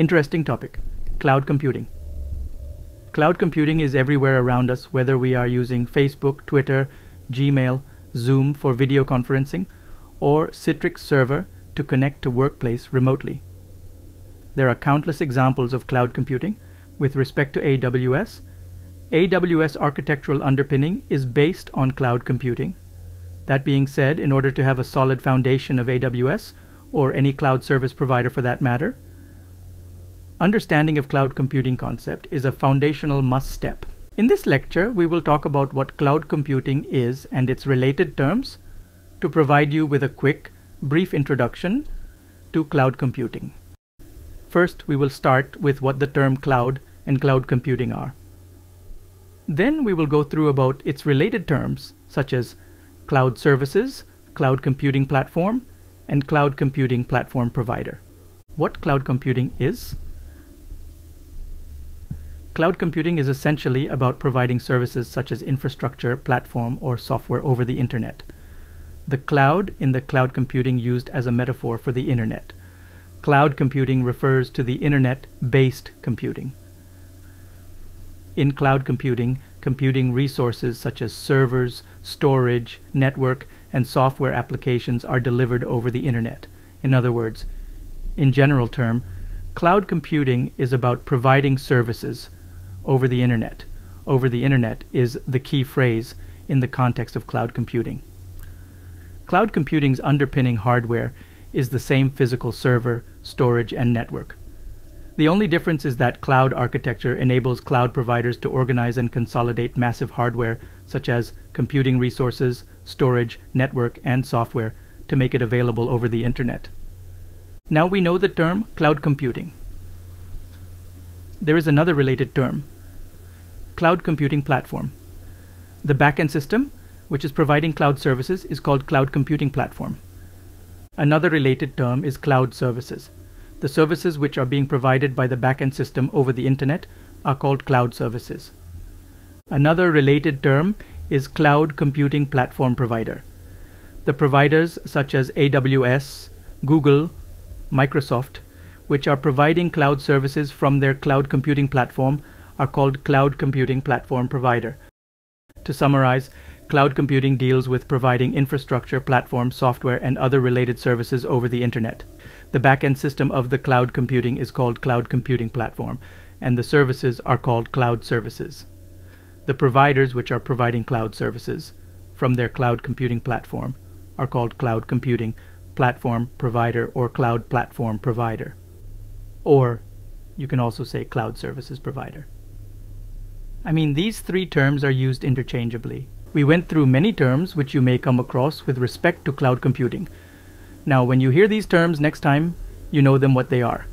Interesting topic cloud computing. Cloud computing is everywhere around us, whether we are using Facebook, Twitter, Gmail, Zoom for video conferencing, or Citrix Server to connect to Workplace remotely. There are countless examples of cloud computing. With respect to AWS, AWS architectural underpinning is based on cloud computing. That being said, in order to have a solid foundation of AWS, or any cloud service provider for that matter, understanding of cloud computing concept is a foundational must step. In this lecture, we will talk about what cloud computing is and its related terms to provide you with a quick, brief introduction to cloud computing. First, we will start with what the term cloud and cloud computing are. Then we will go through about its related terms, such as cloud services, cloud computing platform, and cloud computing platform provider. What cloud computing is? Cloud computing is essentially about providing services such as infrastructure, platform, or software over the internet. The cloud in the cloud computing used as a metaphor for the internet. Cloud computing refers to the internet-based computing. In cloud computing, computing resources such as servers, storage, network, and software applications are delivered over the internet. In other words, in general term, cloud computing is about providing services over the internet. Over the internet is the key phrase in the context of cloud computing. Cloud computing's underpinning hardware is the same physical server, storage, and network. The only difference is that cloud architecture enables cloud providers to organize and consolidate massive hardware such as computing resources, storage, network, and software to make it available over the internet. Now we know the term cloud computing. There is another related term, cloud computing platform. The backend system, which is providing cloud services, is called cloud computing platform. Another related term is cloud services. The services which are being provided by the backend system over the internet are called cloud services. Another related term is cloud computing platform provider. The providers such as AWS, Google, Microsoft, which are providing cloud services from their cloud computing platform are called cloud computing platform provider. To summarize, Cloud computing deals with providing infrastructure, platform, software, and other related services over the internet. The backend system of the cloud computing is called Cloud Computing Platform, and the services are called cloud services. The providers which are providing cloud services from their cloud computing platform are called cloud computing platform provider or cloud platform provider. Or you can also say cloud services provider. I mean, these three terms are used interchangeably. We went through many terms which you may come across with respect to cloud computing. Now, when you hear these terms next time, you know them what they are.